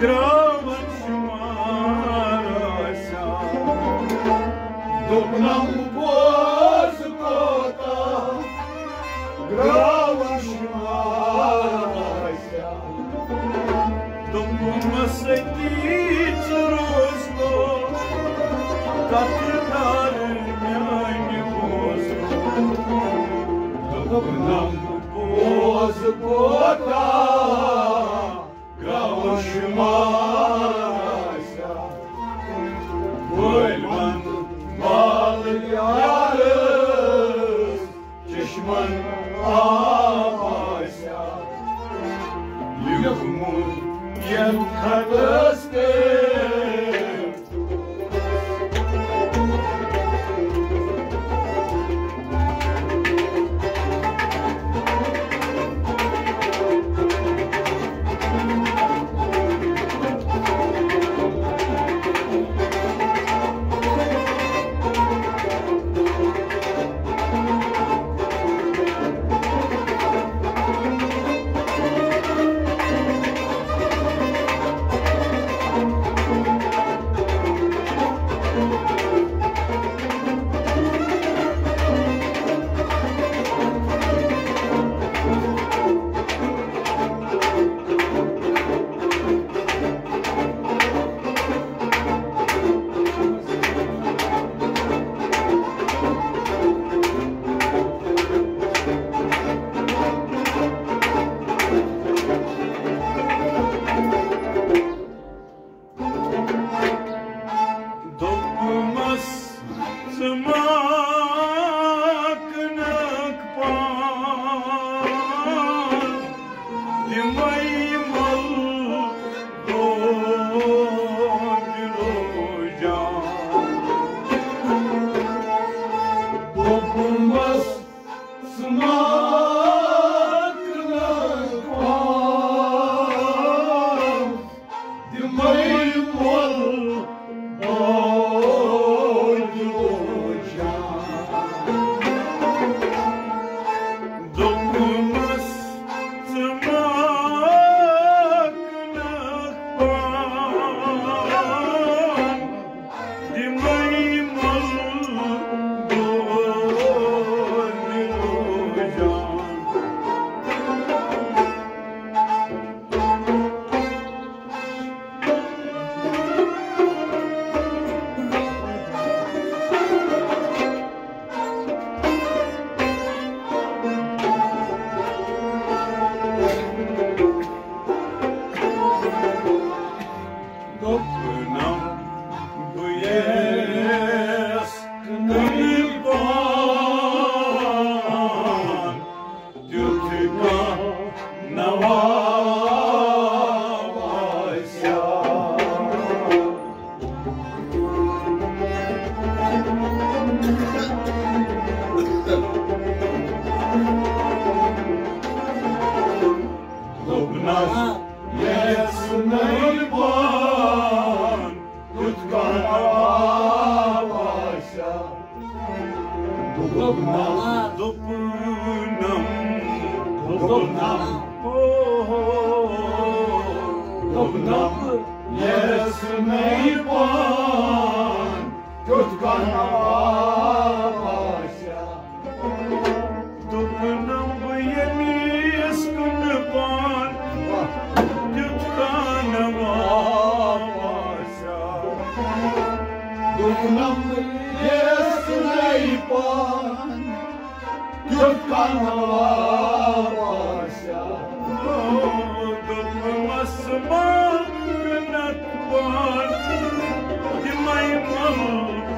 grow.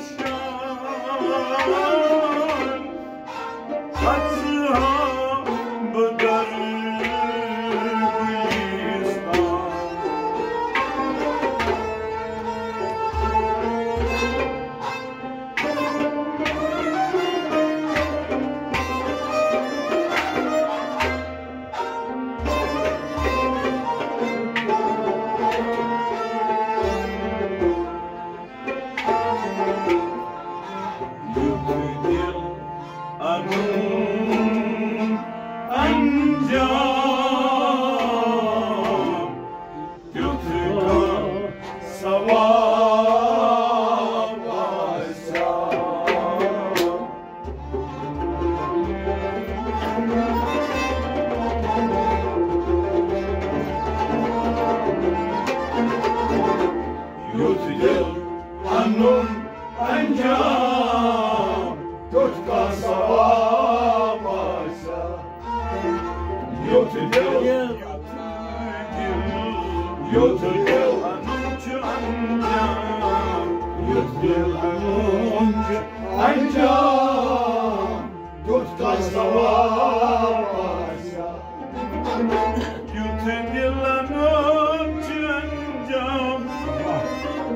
山，汉子汉。You're too young. You're too young. You're too young. Anca tutkaç savaşa Yutun yılan öpçünce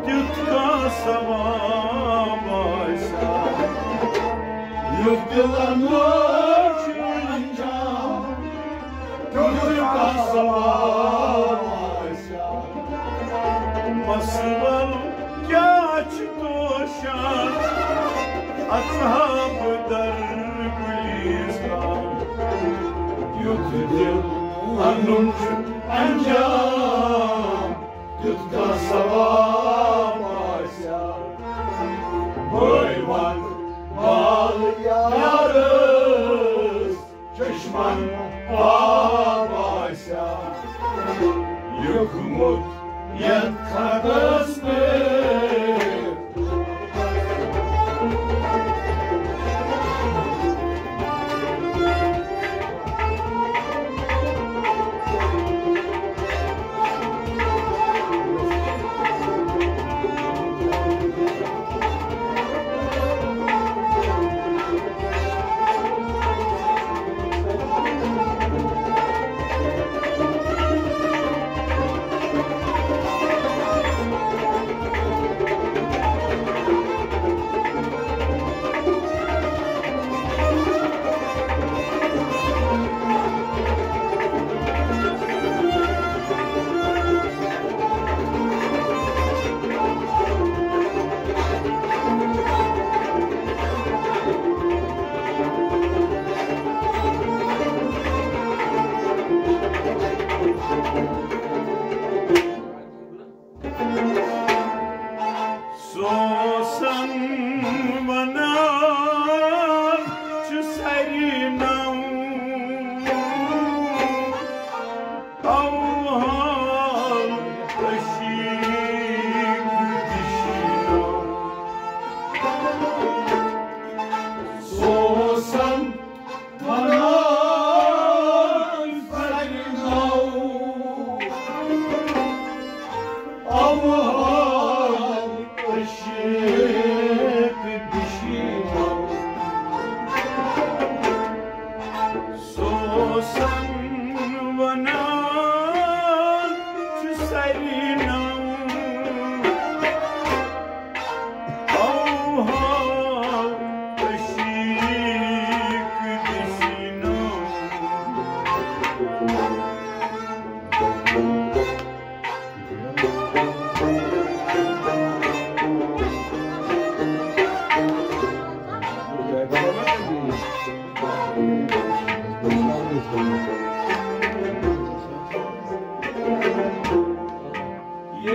Tutkaç savaşa Yutun yılan öpçünce Yütka savaşa Masıval kaç doşan Ashab dargulizgan Yütüdil anunç ancam Yütka savaşa Boyvan bal yarız Çeşman babaşa Yok umut, yet kadar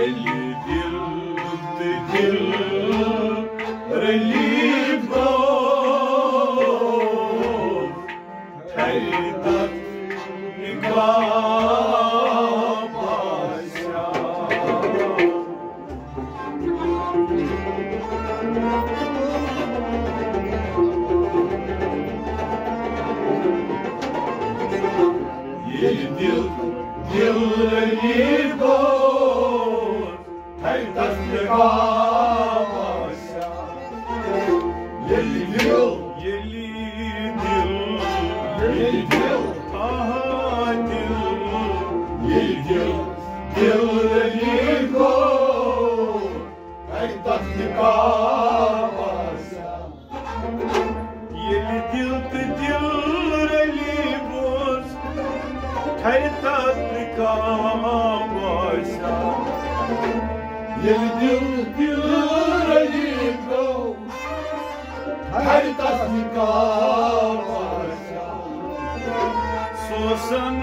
Yıl, yıl, yıl, yıl, God. sun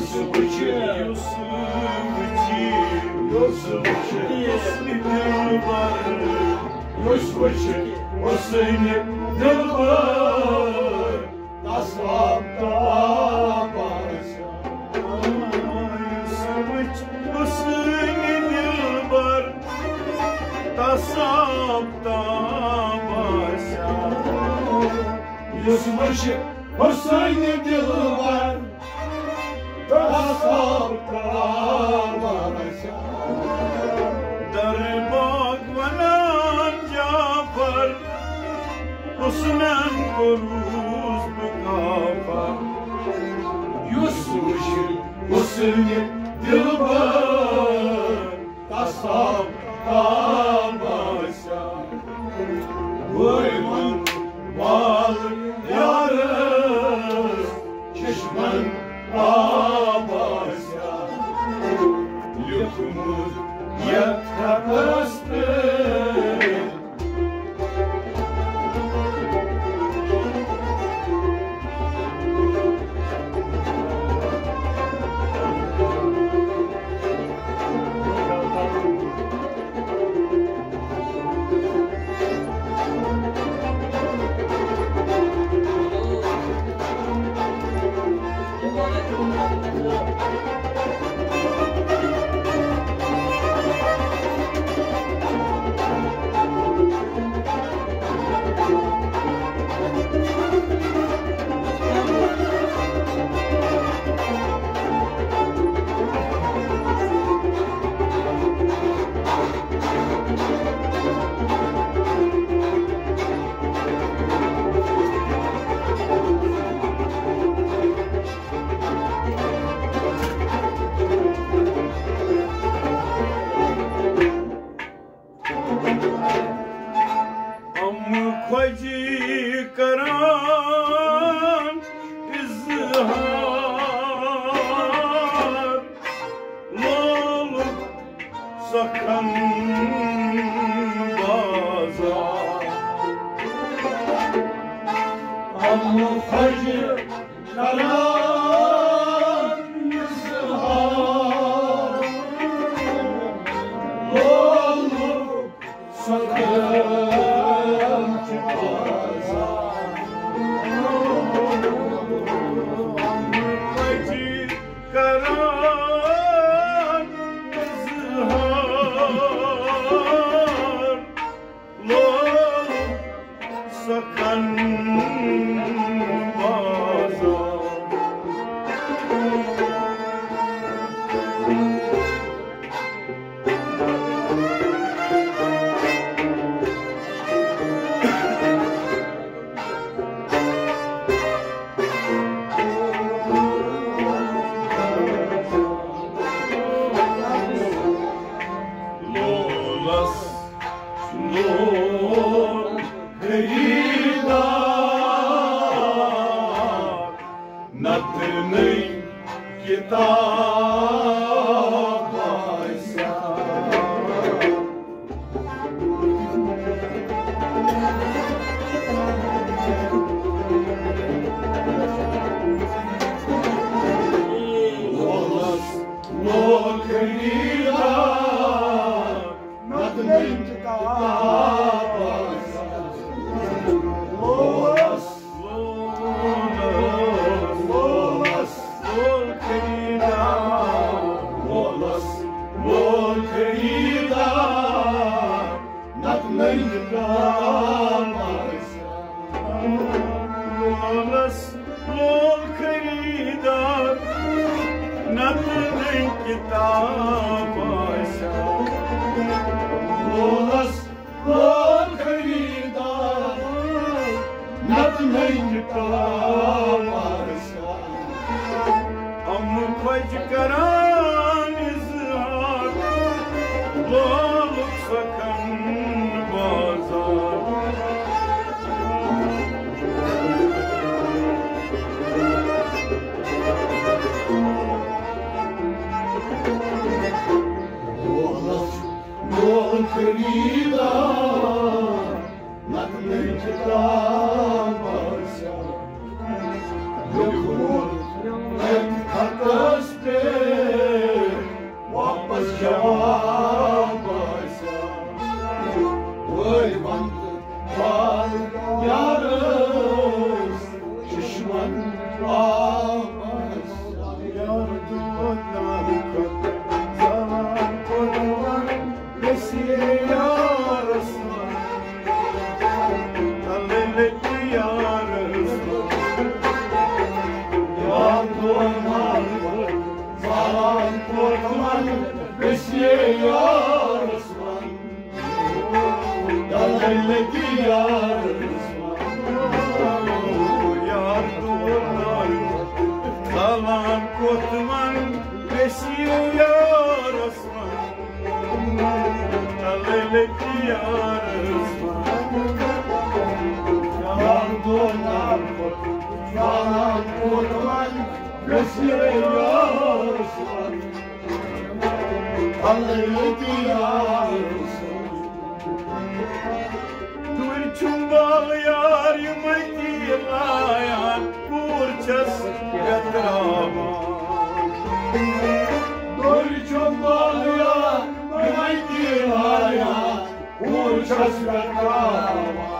Nasıl geçiyorsun ki? Nasıl geçiyorsun Nasıl geçiyorsun o seni ne var? Nasıl yaparsın? Nasıl geçiyorsun o seni ne var? Nasıl yaparsın? Nasıl geçiyorsun o seni ne var? حسنن بروز بکافا یوسوش حسن دلبر تصاب jak ta prosty. अम खज कर Aman korkman besliyor Osman Yan elleki yar Osman Yar doğar Aman korkman besliyor Osman Yan elleki yar Osman Yar doğar Yalan korkman besliyor Allah'ı yarısın Dur çumbal yar yumati layan Kurças yatrama Dur çombalıya Haydi haya Uças bekama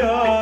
Hallelujah.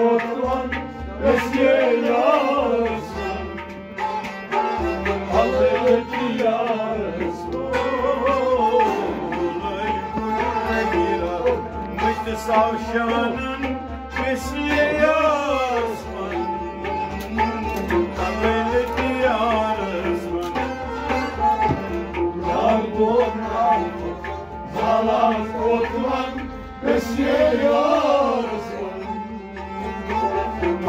Kurban Vesile yarısın Allah'ı yarısın Savşanın Vesiye yar Osman Alayleki yar Osman Yardımlar Salam kurban Vesile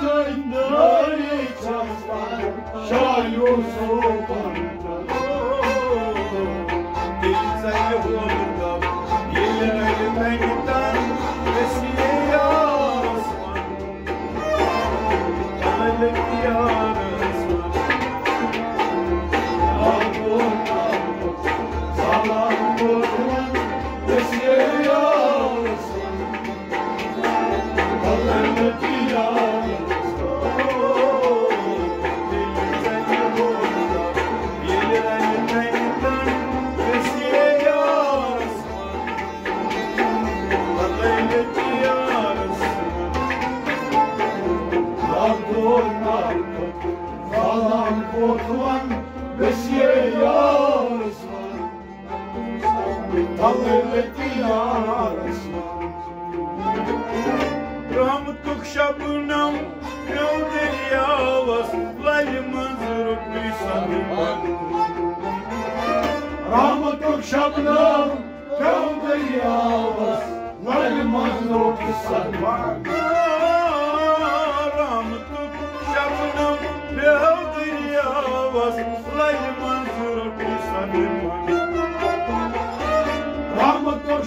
Sen de hiç şayosun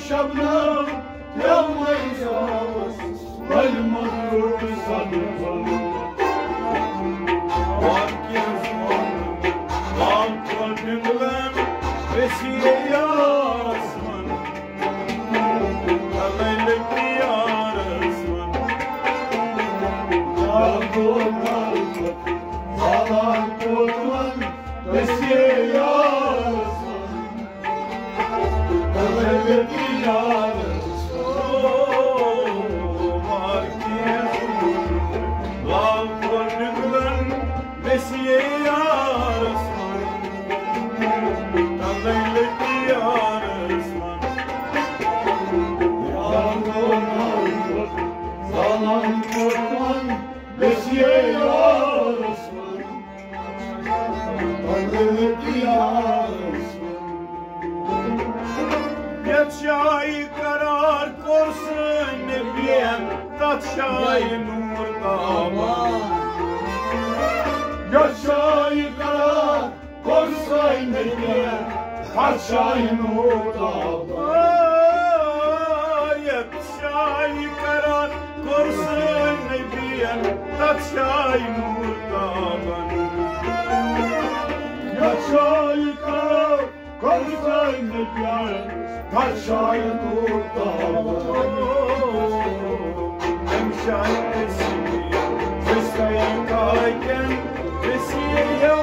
Shabnam, çay karar korsun bilem kaçayım murdama Göçay karar korsun bilem kaçayım murdama Göçay karar korsun Taksiyen, taksiyay murtaban Yaşay ka, kalsay ne pyar Taksiyay murtaban Hemşay esini, feskaya kayken Vesiye ya